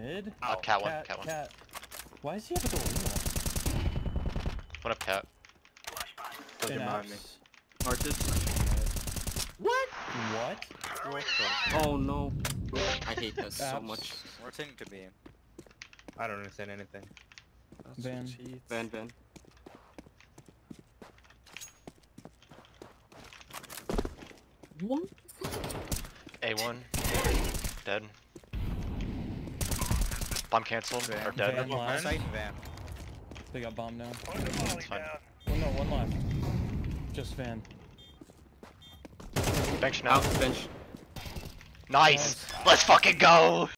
Mid? Uh, cat one, cat one. Cat. Why does he have a door? What up, cat? Doesn't In mind me. apps. What? What? Oh no. I hate this so Apps. much. Rotating to B? I don't understand anything. Van. Van Van. What? A1. Dead. Bomb canceled. Or Van dead. last. Site and van. They got bomb now. That's fine. One, no, one left. Just Van. Bench now. Out bench. Nice! Let's fucking go!